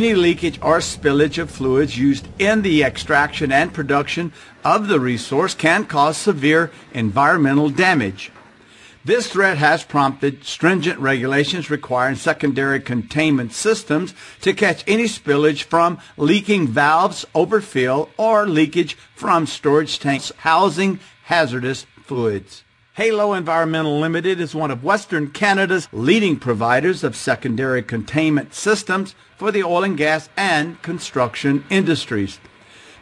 Any leakage or spillage of fluids used in the extraction and production of the resource can cause severe environmental damage. This threat has prompted stringent regulations requiring secondary containment systems to catch any spillage from leaking valves, overfill, or leakage from storage tanks housing hazardous fluids. Halo Environmental Limited is one of Western Canada's leading providers of secondary containment systems for the oil and gas and construction industries.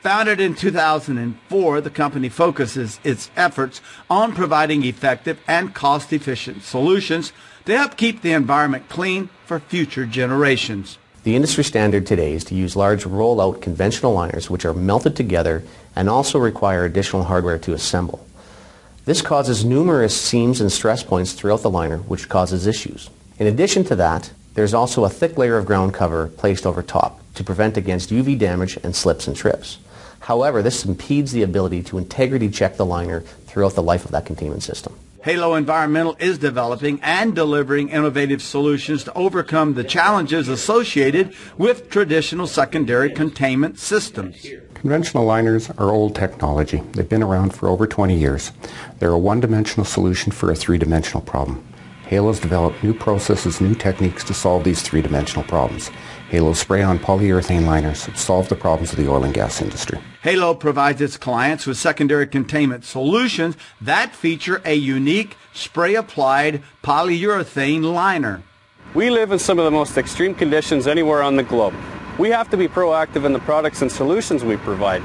Founded in 2004, the company focuses its efforts on providing effective and cost-efficient solutions to help keep the environment clean for future generations. The industry standard today is to use large roll-out conventional liners which are melted together and also require additional hardware to assemble. This causes numerous seams and stress points throughout the liner which causes issues. In addition to that, there's also a thick layer of ground cover placed over top to prevent against UV damage and slips and trips. However, this impedes the ability to integrity check the liner throughout the life of that containment system. Halo Environmental is developing and delivering innovative solutions to overcome the challenges associated with traditional secondary containment systems. Conventional liners are old technology. They've been around for over 20 years. They're a one-dimensional solution for a three-dimensional problem. Halo has developed new processes, new techniques to solve these three-dimensional problems. Halo spray-on polyurethane liners solve the problems of the oil and gas industry. Halo provides its clients with secondary containment solutions that feature a unique spray-applied polyurethane liner. We live in some of the most extreme conditions anywhere on the globe. We have to be proactive in the products and solutions we provide.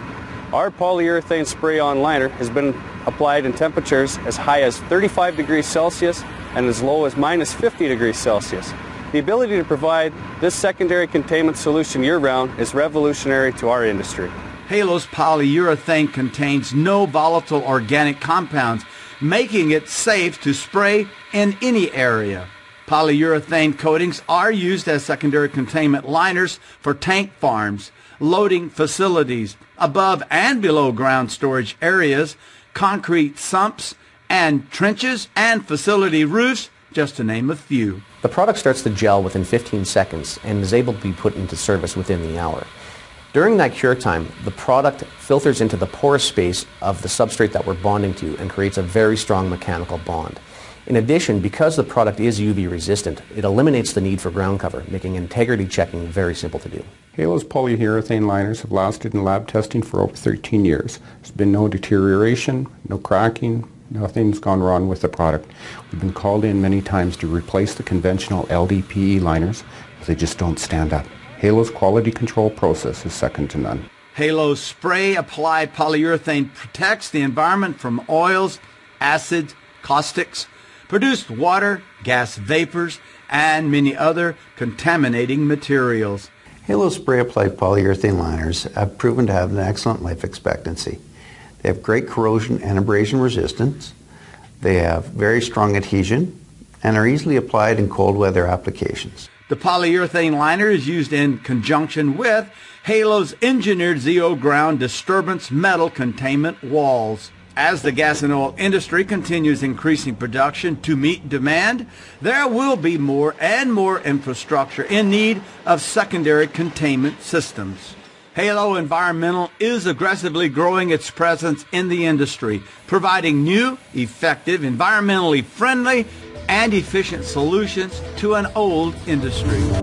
Our polyurethane spray-on liner has been applied in temperatures as high as 35 degrees Celsius and as low as minus 50 degrees Celsius. The ability to provide this secondary containment solution year-round is revolutionary to our industry. Halo's polyurethane contains no volatile organic compounds, making it safe to spray in any area. Polyurethane coatings are used as secondary containment liners for tank farms, loading facilities, above and below ground storage areas, concrete sumps, and trenches and facility roofs, just to name a few. The product starts to gel within 15 seconds and is able to be put into service within the hour. During that cure time, the product filters into the porous space of the substrate that we're bonding to and creates a very strong mechanical bond. In addition, because the product is UV resistant, it eliminates the need for ground cover, making integrity checking very simple to do. Halo's polyurethane liners have lasted in lab testing for over 13 years. There's been no deterioration, no cracking, Nothing's gone wrong with the product. We've been called in many times to replace the conventional LDPE liners. but They just don't stand up. Halo's quality control process is second to none. Halo's spray applied polyurethane protects the environment from oils, acids, caustics, produced water, gas vapors, and many other contaminating materials. Halo spray applied polyurethane liners have proven to have an excellent life expectancy. They have great corrosion and abrasion resistance. They have very strong adhesion and are easily applied in cold weather applications. The polyurethane liner is used in conjunction with Halo's engineered ZO ground disturbance metal containment walls. As the gas and oil industry continues increasing production to meet demand, there will be more and more infrastructure in need of secondary containment systems. Halo Environmental is aggressively growing its presence in the industry, providing new, effective, environmentally friendly, and efficient solutions to an old industry.